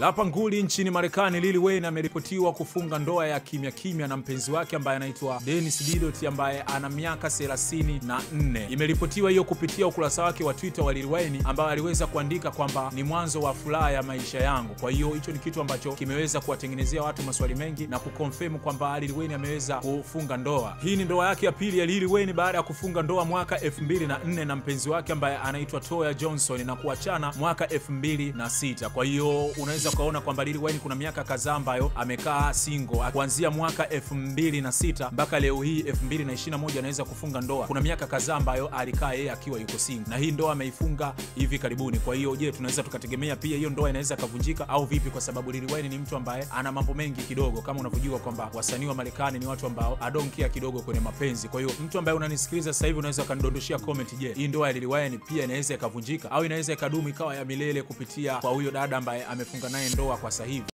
Rapa nguli nchini Marekani Lil Wayne ameripotiwa kufunga ndoa ya kimya kimya na mpenzi wake ambaye anaitwa Dennis Didot ambaye ana miaka 34. Imeripotiwa hiyo kupitia ukurasa wake wa Twitter wa Lil Wayne ambaye aliweza kuandika kwamba ni mwanzo wa furaha ya maisha yangu. Kwa hiyo hicho ni kitu ambacho kimeweza kuwatengenezea watu maswali mengi na kukonfirm kwamba Lil Wayne ameweza kufunga ndoa. Hii ni ndoa yake ya pili ya Lil Wayne baada ya kufunga ndoa mwaka 2004 na mpenzi wake ambaye anaitwa Toya Johnson na kuachana mwaka 2006. Kwa hiyo unaweza ukaona kwamba Lil Wayne kuna miaka kadhaa ambayo amekaa single kuanzia mwaka 2006 mpaka leo hii 2021 anaweza kufunga ndoa. Kuna miaka kadhaa ambayo alikaa yeye akiwa yuko single, na hii ndoa ameifunga hivi karibuni. Kwa hiyo je, tunaweza tukategemea pia hiyo ndoa inaweza kavunjika au vipi? Kwa sababu Lil Wayne ni mtu ambaye ana mambo mengi kidogo, kama unavyojua kwamba wasanii wa Marekani ni watu ambao adonkia kidogo kwenye mapenzi. Kwa hiyo mtu ambaye unanisikiliza sasa hivi unaweza ukanidondoshia comment, je, hii ndoa ya Lil Wayne pia inaweza ikavunjika au inaweza ikadumu ikawa ya milele kupitia kwa huyo dada ambaye amefunga naye ndoa kwa sasa hivi?